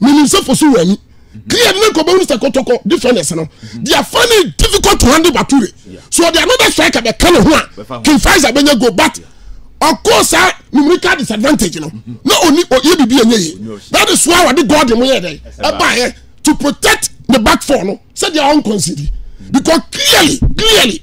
menim sɛ fo so wɔ ani clear ne nkɔbɔ wunu sɛ kɔtɔkɔ defenders no they are finding it difficult to handle Bature so ɔde another striker bɛka ne ho a King Faisal bɛnya goal but ɔkɔɔ saa numerical disadvantage no mm-hmm. na ɔni ɔyɛ biribi ɛnyɛ yie that is why ɔde God mu yɛ dɛ ɛbaeɛ to protect the back four no sɛdeɛ ɔnkɔnsidi because clearly clearly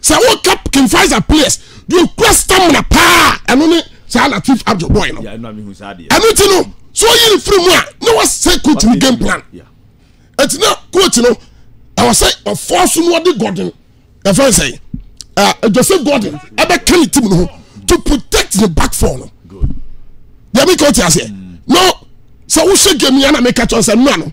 sɛ woka King Faisal players deɛ ɔkura stamina paa ɛno ne saa Latif Abdul boy no ɛno nti no so ɔyi ne firi mu a na wasɛ coach ne game plan ɛti na coach no ɛwɔ sɛ ɔfɔɔ so no ɔde Gordon ɛfɛn sɛ ɛɛ Joseph Gordon ɛbɛka ne team no ho to protect the back four no yɛmi ka ɔte aseɛ no sɛ wohyɛ game yɛn na meka kyɛw sɛ nua no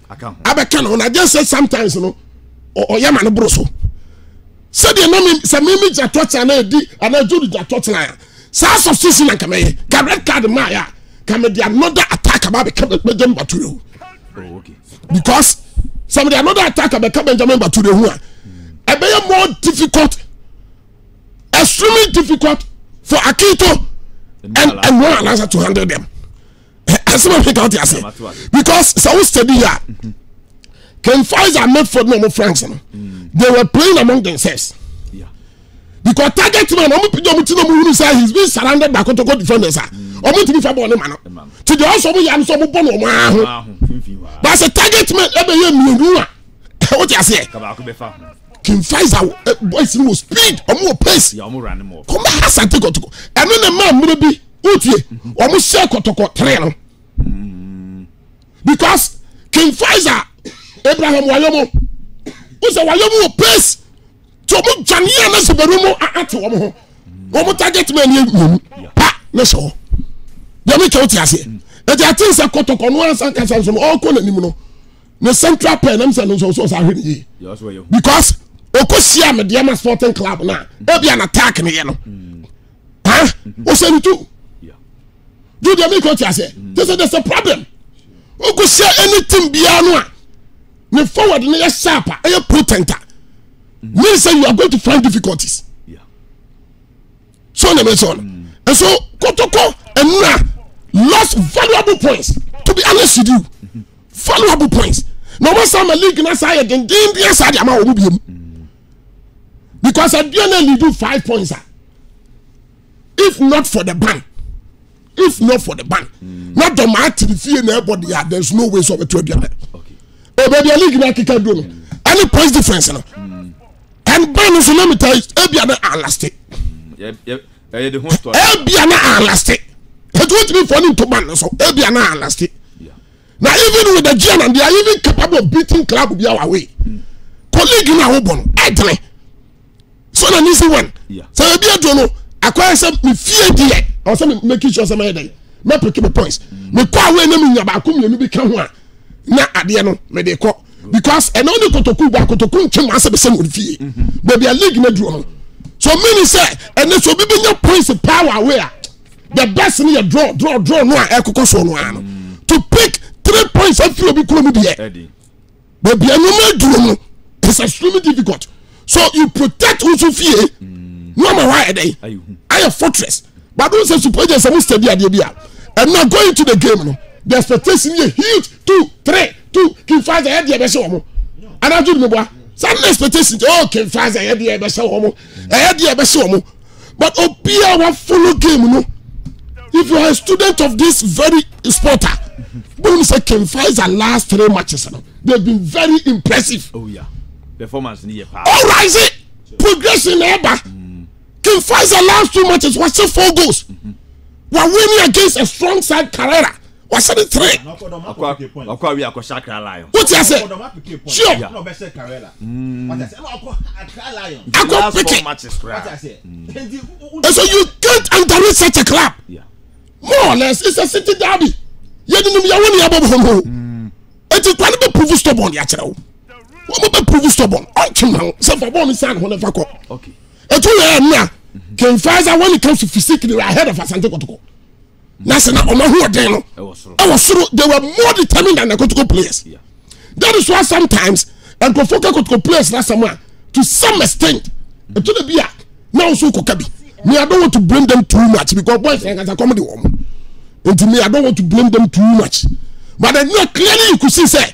abɛka ne ho na agye sɛ sometimes no ɔyɛ ma no boro so sɛdeɛ na me sɛ me me gya tɔkyɛ na edi ana jodi gya tɔkyɛ na saa substitution na kama yɛ ka red card ma ya kama di another attack about the kama benjamin bature ho oh, because some of the another attack about kama benjamin bature ho a ɛbɛyɛ more difficult extremely difficult for akito and and one another to handle them. asem a meka wote ase because sɛ wo study yɛ a mhm. Ken Pfizer Medford na ɔmo Franks no mm. they were playing among themselves because target man ɔmo pidi ɔmo ti na ɔmo hunu sɛ he is being surrounded by kotoko defenders a mm. ɔmo ntumi fa bɔɔl ne ma no ti deɛ ɔsɔ ɔmo yam sɛ ɔmo bɔ no ɔmo aho but sɛ target man ɛbɛ yɛ mmienu a ɛwɔ ti aseɛ Ken Pfizer eh, boys no wɔ speed ɔmo wɔ pace kɔmɛ ha sante kotoko ɛno na mmaa mmerɛ bi. wotie wɔn hyɛ kɔtɔkɔ tere no mm. because king faisal abraham wayɛ mo wosɛ wayɛ mo wɔ pace tí wɔn dwane a na sibiri mu ate wɔn ho wɔn target man yɛ mmienu pa ne hyɛ hɔ deɛ mi kyɛw ti aseɛ ɛdi ati sɛ kɔtɔkɔ no ansa kasa nso no ɔkɔ n'anim no ne central pen nam sɛ no nso ɔsɔ ahwɛ ne yie because okɔ hyia mi deɛ ma sporting club na ebi an attack ne yɛ no. ah ɔsɛ ne tu do deɛ mekɔ te aseɛ te sɛ there's a problem wokɔ hyɛ anything biara no a ne forward no yɛ sharp a ɛyɛ potent a mean sɛ you are going to find difficulties so na mɛ sɛ ɔno ɛso kotoko ɛnura lost valuable points to be honest with you valuable points na wɔn asan ma league na saa yɛ denden bi asan de ama wɔn bi mu. because adeɛ na lead you five points a if not for the ban if not for the ban mm. na dɔm atiri fie na ɛbɔ de a there is no way sɛ ɔbɛto aduane ɛbɛbi a league na akeka duro no ɛne points difference no ɛn ban no so na meta ebia na alaste ebia na alaste ɛtu wotumi fɔ ne ntoban no so ebia na alaste. na even with the gya na they are even capable of beating club bi awa away mm. colleague na awo bɔ no ɛdene so na nisi wan sɛ ebi aduro no akɔyɛ sɛ mi fie di yɛ ɔwɔ sɛ mi make sure sɛ mi yɛ dɛ mi apeke mi points mm. mi kɔ away na mi nya baako mmienu bi ka ho a na adeɛ no mi de kɔ because ɛna ɔne kotoku ba kotoku nkyɛn mu asɛ bɛsɛ wɔn fie baabi a league na duro no so mini sɛ ɛnɛ so obi bɛ nya points power away a. the best no yɛ draw draw draw no a ɛkokɔ soɔ no ara no mm. to pick three points afiri obi kuro mu deɛ baabi anoma aduro no is extremely difficult so you protect wo so fie mm. na ɔma hɔ ayɛ dɛn ayɛ fortress bado sɛ supa gya sɛ mo sɛ bi adeɛ bi a ɛna going to the game no the expectation yɛ huge two three two kinfa sɛ ɛdeɛ bɛhyɛ wɔn anadwo de mo bɔ a sanni expectation oh kinfa sɛ ɛdeɛ bɛhyɛ wɔn ɛyɛ deɛ ɛbɛhyɛ wɔn but obiara wa follow game no if you are a student of this very sport a boom sɛ Ken Faiza last three matches no they have been very impressive. Oh, yeah. performance ni yɛ paa. all right say progression na ɛba mm. Ken Faiza last two matches was still four goals mm -hmm. we are winning against a strong side Carrera. wɔhyɛ ne three. wakɔ awi akɔhyɛ akra lion. o ti ase sure. akɔ peke so you can't underrate such a club yeah. more or less it's a city derby yɛninom yɛwo ne yɛbɔ bɔn ho ɛti kwa ne bɛ prove stubborn yɛakyerɛ wo wɔn bɛ prove stubborn ɔntwe ma ho sɛ fa bɔɔl no san ho ne fa kɔ ɛtu yɛ ɛnna kemfaza when it comes to physique they were ahead of asante kɔtɔkɔ. na sɛ na wɔn ahoɔden no ɛwɔ soro they were more determined than the kotoko players yeah. that is why sometimes nkurɔfoɔ ka kotoko players na asɛm a to some extent ɛtɔ da bi a na nso kɔka bi me i don't want to blame them too much because boys yɛn kasa kɔm de wɔn nti me i don't want to blame them too much but ɛnna clearly you could see say.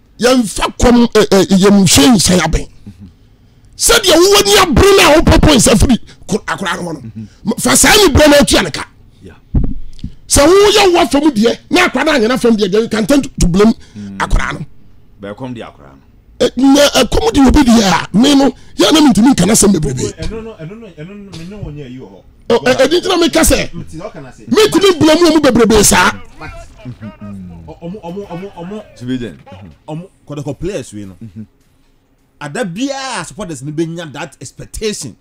yɛmfa kɔm yɛm nhwɛ nhyɛ yɛ abɛn sɛdeɛ wowɔ ni abere no a wopɛ pɔnsa afiri akora no hɔ no mhm. fa saa ne berɛ no atua ne ka sɛ woyɛ wowɔ afam deɛ na akora no anyɛna fam deɛ deɛ kantan to blame mhm. akora no bɛkɔm de akora no na ɛkɔm de obi deɛ a me no yɛ na mentumi nkana sɛm bebrebe ɛdi ntina mi ka sɛ mi ntumi bula mu ɔmu bebrebe saa. ɔmu kɔdɔkɔ players wei no ada biara supporters ni bɛ nya that expectation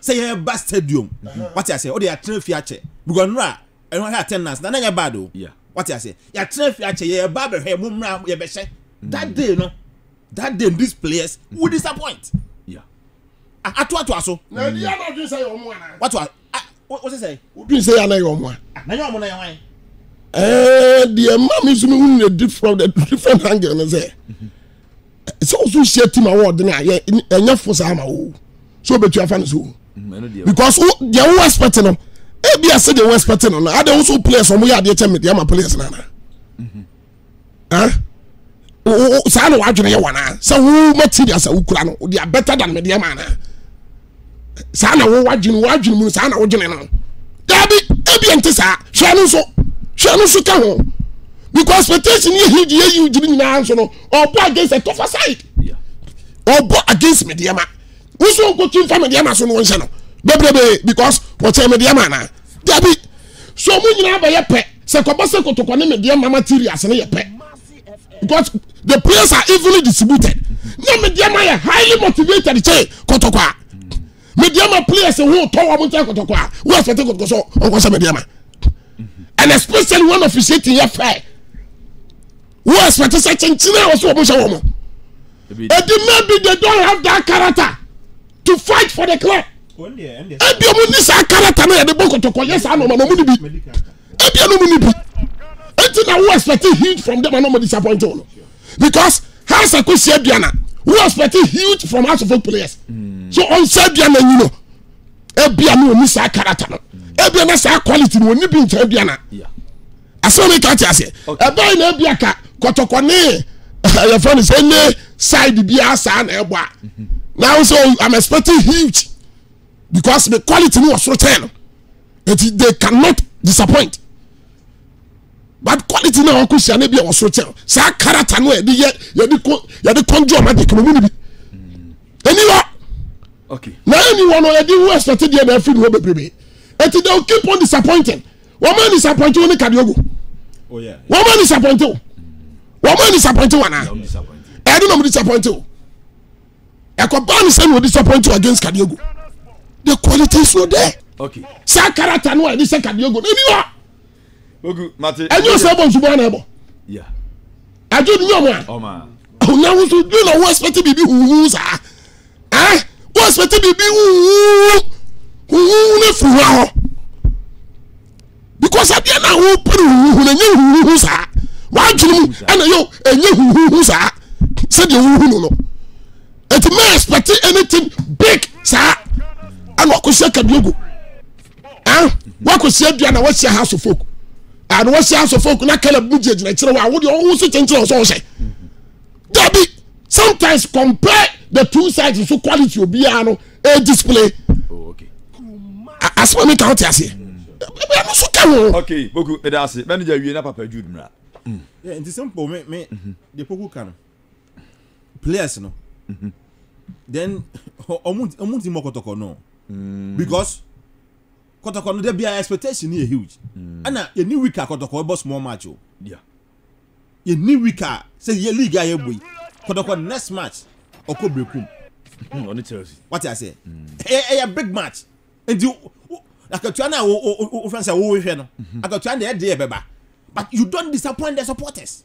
sɛ yɛ ba stadium wati ase o de atena fi akyɛ because nura ɛnu ahɛ attendance na na yɛ bad o wati ase yɛ atena fi akyɛ yɛ ba bɛ hɛ mu mura yɛ bɛ hyɛ that day no. that day these players will disappoint. ato ato aso. na ebi yà n'adwene sẹ yẹ ọmọ àná. wàtò a o sẹ sẹ. o dun sẹ yà n'ayẹ ọmọ a. na yẹ ọmọ na yẹ wọn. ẹẹ deɛ mma mi nso mi hu ne different the different angle ne sɛ sɛ o so hyia team awɔ ɔden a yɛ ɛnyɛ fo saa ma o so o bɛ tu afa ne so because o deɛ o expect no ebi ase deɛ o expect no na adeɛ o so players ɔmo yɛ adeɛ kyɛn mi deɛ ma players nana. eh? saa na wadwene yɛ wɔn a sɛ wo material sɛ wokura no they are better than medeɛ ma anaa saa na wo wadwene wadwene mu saa na wodwene no daabi ebi nte saa hwɛ no nso hwɛ no nso ka ho because expectation yɛ hi deɛ yi gyiri nyinaa nso no ɔbɔ against a tougher side ɔbɔ against medeɛ ma. woso nkɔtwi mfa medeɛ ma so no nhyɛ no bebrebe because wɔkyɛ medeɛ ma anaa dabi so ɔmo nyinaa bɛyɛ pɛ sɛ kɔbɔ sɛ kotokɔ ne medeɛ ma materials no yɛ pɛ because the players are evenly distributed na medeɛ ma yɛ highly motivated kyɛ kotokɔ a medeɛ ma players ho tɔ wɔn kyɛ kotokɔ a wọ́n ɛsɛ tẹ kotokɔ so ɔnkɔ sɛ medeɛ ma and especially when officiating yɛ fair. Wo expect sɛ kyenkyen a wɔsɛ wɔn hyɛ wɔn. Ebi maybe they don't have that character to fight for the club. Ebi ɔmo ni saa character na yɛde bɔ kɔtɔkɔ yɛ saa nɔɔma na ɔmo ni bi. Ebi ɔmo ni bi. Eti na wo expect huge from them na ɔmo disappoint wɔn. Because house akosi aduana wo expect huge from house of players. Hmm. So ɔnsa aduana nyi no. Ebi ɔmo ni saa character no. Ebi ɔmo saa quality no ɔni bi nkyɛn aduana. Yeah. asɛm mi ka te aseɛ ɛbɛn na ebi aka kɔtɔkɔ ne yɛfrɛ no sɛ nye side biara saa na ɛbɔ a na ahun sɛ i'm expecting huge because the quality ni wɔ soro kyɛn no eti they cannot disappoint but quality na wɔn ko hyia ne bi a wɔ soro kyɛn saa character no a yɛde yɛ yɛde ko yɛde conjure magic no mu ni bi ɛni hɔ na ɛni hɔ no yɛde ho expect deɛ na ɛfiri ne hɔ bebrebe eti they will keep on disappointing. wɔn ma disappoint wo ne kadiogo oh, wɔn ma disappoint wo wɔn ma disappoint wo anaa ɛde na wɔn disappoint wo ɛkɔ baa ne sɛ na wɔn disappoint wo against kadiogo the quality is not there okay. saa character no a yɛde sɛ kadiogo na ɛni hɔ ɛnyɛ ɔsɛ bɔ nsubɔ ana ɛbɔ ɛdwo ne nyɛ ɔmo a Ɔna wo nso dwe na wo expect biribi huhu saa. Eh? Wo expect biribi huhu huhu ne fu hɔ hɔ. Because adeɛ na wo pere huhu na nye huhu saa. W'adwene mu ɛna yo enye huhu saa. Sɛdeɛ wohu no no. Eti ma expect anything big saa. Ɛna ɔkɔhyɛ kaduago. ah wakɔsi adua na wasi house of folk ah na wasi house of folk na kala bu gyinagyina kyerɛ wa wode ɔwo so kyenkyerɛ ɔsɛ ɔhyɛ dabi sometimes compare the two sides so quality obiara no e display oh, asoma mi ka ɔte aseɛ ɛbi ɛno so ka ho. ok boku ɛda ase manager wie na papa jude mura. nti simple me me de poku ka no. players no mhm. then ɔmo ti mɔ kɔtɔkɔ no mm. because kɔtɔkɔ no dabi a expectation yɛ huge mm. ɛna yɛni week a kɔtɔkɔ bɔ small match o yɛni week a sɛ yɛ league a yɛbɔ yi kɔtɔkɔ next match ɔkɔ berekum wate aseɛ ɛyɛ big match nti akatua no a wofrɛ sɛ wohwɛ no akatua no deɛ ɛde yɛ bɛba but you don't disappoint the supporters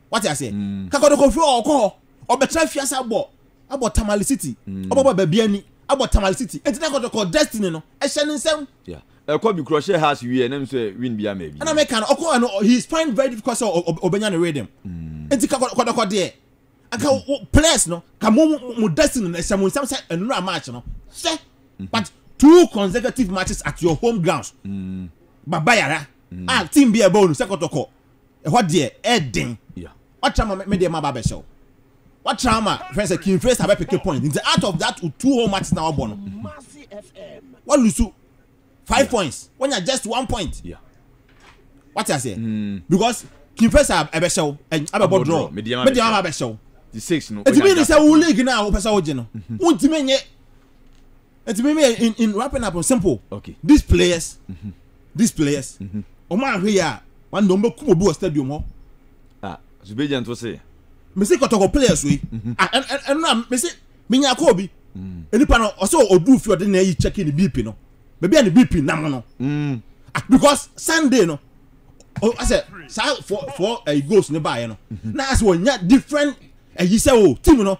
wate aseɛ mm. kakɔdɔ kɔfiri hɔ ɔkɔ hɔ ɔbɛtena fiase abɔ abɔ tamale city mm. ɔbɛbɔ baabi ani abɔ tamale city eti na kɔdɔ kɔ destiny no ɛhyɛ ne nsam. ɛkɔ bi kurɔ hyɛ house wie ɛnam sɛ win bi ama ebi. ɛna mɛka no ɔkɔ ɛno he is find very difficult sɛ ɔbɛnya ne rhythm eti kakɔdɔ kɔ deɛ aka players no ka mo mo destiny no ɛhyɛ mo nsam sɛ ɛnura match no hyɛ mm-hmm. but two consecutive matches at your home grounds. Mm. baba yara mm. a ah, team bi ɛbɔ onu sɛ kɔtɔkɔ Ɛhɔ deɛ ɛyɛ den. Watra ma me deɛ ma ba bɛhyɛ wo. Watra ma fɛn sɛ King Fraser bɛ peke point. Nti out of that two whole matches na wabɔ no. Walusu five points. Wanya just one point. Wate aseɛ? Hmm. Because King Fraser ɛbɛhyɛ wo. Ɛbɛbɔ draw. Me deɛ ma bɛhyɛ wo. Ɛtumi ni sɛ wo league no a wopɛ sɛ wogye no. Wontumi nye ɛti mi mi in in wrapping up simple okay. these players mm -hmm. these players ɔmo ahwɛ yɛ a wɔn na ɔmo bɛ kum obi wɔ stadium hɔ. ah zube jẹ nto se. mesi kɔtɔkɔ players wei ɛnu a mesi minya kɔɔ bi nipa no ɔsɛ ɔdu fi ɔde na ɛyi check in bp no baabi a ne bp nam no mm. ah, because sunday no asɛ saa four four ɛyi eh, goals ne baayɛ no na asɛ wɔnya different ɛyi eh, sɛ o oh, team no.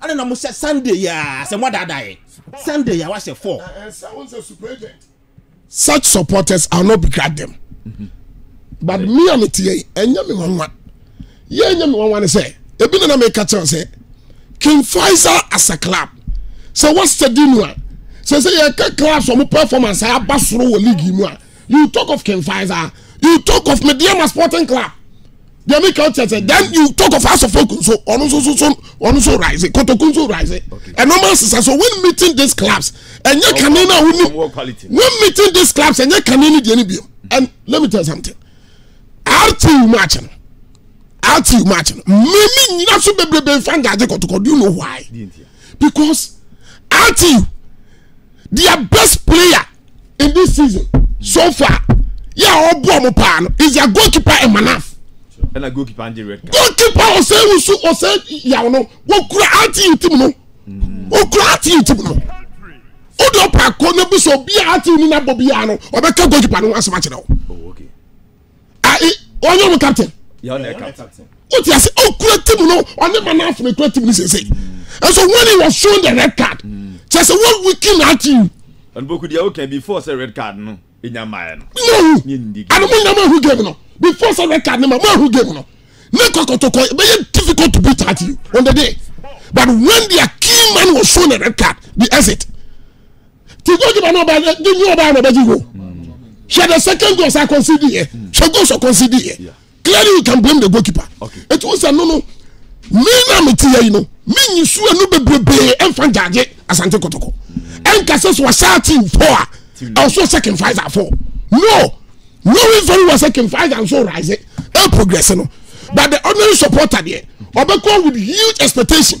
Ɛna na mohyɛ Sunday yi a sɛ moadaadaa yɛn. Sunday yi a wahyɛ four. Such supporters I will not begrudge them. Mm-hmm. But me a mete yɛ ɛnyɛ me nwanwa. Yɛ ɛnyɛ me nwanwa ne sɛ ebi na na meka kyerɛ sɛ King Faisal as a club sɛ wɔsɛdi no a sɛ sɛ yɛka clubs wɔn performance a aba soro wɔ league mu a you talk of King Faisal you talk of Medeama Sporting Club. deɛ mi kan kyerɛ sɛ then you talk of house of folk nso ɔno nso so so ɔno nso rise kotoku nso rise ɛnɔma asesa so when meeting these clubs ɛnyɛ kane na awo ni when meeting these clubs ɛnyɛ kane ni deɛ ni bi and let me tell you something rtu match no rtu match no mmiri nyina so bebrebe nfa ngaje kɔtɔkɔ do you know why because rtu. their best player in this season so far yɛ a ɔbu ɔmo paa no is their goalkeeper emanaf. ɛna goalkeeper n de red card. goalkeeper ɔsɛ wusu ɔsɛ yaw no wokura ati yi tim no mm. wokura ati yi tim no o de ɔpa ko ne bi sɛ obi a ati yi ni na bɔ bi ya no ɔbɛ ka goalkeeper no ho asɛm akyerɛ o. ayi ɔnyɛ ɔmo captain o ti ase o kura team no ɔne ma n'afɔ na ekura team no sese ɛsɛ wɔn ni wɔ show the red card kyɛ sɛ wɔn wiki na team. ɛnubɔku deɛ o kɛn before sɛ red card no enya mmaayɛ no. mo hu ɛna mo nyinaa mo ehu game no before sɛ red card no ma mo ehu game no ne kɔkɔtɔkɔ ebe yɛ difficult to beat that team on the day but when their key man was shown the red card the exit. ti gogi ba na ɔba gigi ɔba na ɔba gigi o hwɛ the second goal sa kɔnsi di yɛ hwɛ goal sɔ kɔnsi di yɛ clearly you can blame the goalkeeper etu sɛ no no mi na mi ti yɛ yi no mi nyi su ɛnu bebrebe ɛnfa gyaagye asante kɔtɔkɔ ɛnkasa so wahyɛ team four a ɛwɔso second five and four no knowing very well second five and so rise ɛ eh, progress no but the ordinary supporter deɛ ɔbɛkɔ with huge expectation.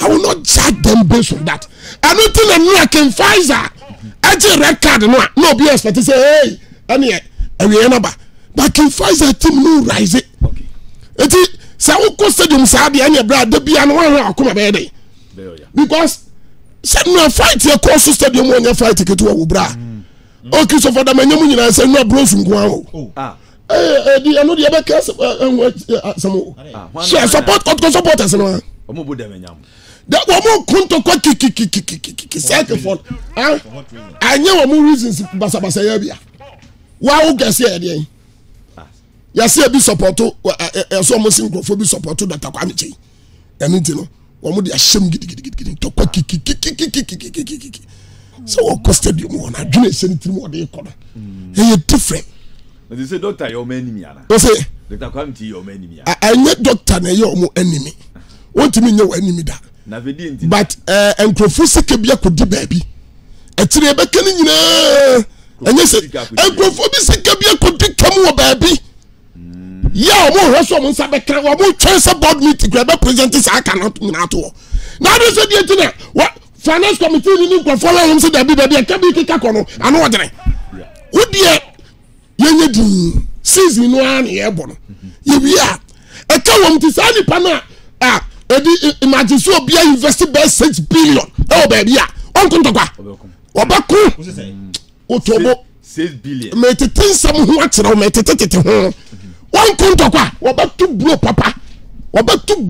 I will not judge them based on that. I don't think I'm not can Pfizer. I just red card no no be expect to say hey any every number. But can Pfizer team no rise it. Okay. It is sɛ wokɔ stadium saa deɛ ɛne ɛbrɛ ada bia no woahwɛ akoma bɛyɛ dɛn because sɛ nua fight yɛ kɔɔ so stadium ɔnyɛ fight ketewa wo bra ɔkristofoɔ dama nyɛ mu nyinaa sɛ nua bronsu nkoa o ɛdi ɛno deɛ bɛka asɛm ɛho asɛm o hyɛ support kɔtɔ supporters no ha wɔn bu dɛm nyam dɛ wɔn kontokɔ kikikikikiki sɛkefɔ ah anyɛ wɔn reasons basabasa yɛ bia wawo gɛsɛ yɛ deɛ yɛsɛ bi support ɛsɛ wɔn si nkurɔfoɔ bi support dɔkta kwame kyɛn. ɛno nti no wɔn de ahyɛm gidigidigidi ntɔkwa kikikikikikikikikiki sɛ wɔkɔ stadium wɔn adwene ɛhyɛ ne tirim wɔde kɔ no ɛyɛ different. ɛdi sɛ dɔkta yɛ ɔmo animi ana. o se dɔkta kwam ti yɛ ɔmo animi ana. ɛnyɛ dɔkta na ɛyɛ ɔmo animi wɔn ti mi nyɛ wɔn animi da. na afɛ di nti. but ɛɛ eh, nkurɔfo sika bi akɔ di baabi ɛkyerɛ ɛbɛka ne nyinaa ɛnyɛ sɛ nkurɔfo bi sika bi akɔ di kam wɔ baabi. yɛ a wɔn hwɛ so wɔn nsa bɛka wɔn twɛn sɛ board meeting kura bɛ present saa aka no nyinaa to hɔ na adi sɛ deɛ ti na wɔ finance committee ni ni nkurɔfoɔ yɛ wɔn sɛ dabi dabi ɛka bi keka kɔ no ano ɔdene wo deɛ yɛnyɛ dii season no ara na yɛbɔ no yɛwie a ɛka wɔn ti saa nipa no a ɛdi imagine sɛ obi a invest bɛɛ six billion ɛwɔ baabi a ɔnko ntɔkwa ɔbɛko wotobo metete nsɛm ho akyerɛ wo metetetete ho wɔnko ntɔkwa wɔbɛto buo papa wɔbɛto